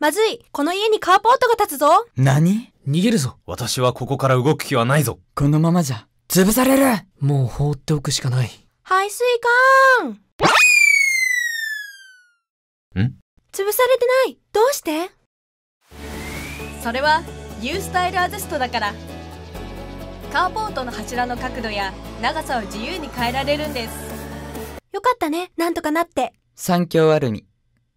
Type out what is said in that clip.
まずい。この家にカーポートが立つぞ。何？逃げるぞ。私はここから動く気はないぞ。このままじゃ、潰される。もう放っておくしかない。排水管。ん？潰されてない。どうして？それはニュースタイルアジストだから。カーポートの柱の角度や長さを自由に変えられるんです。よかったね。なんとかなって。三強アルミ、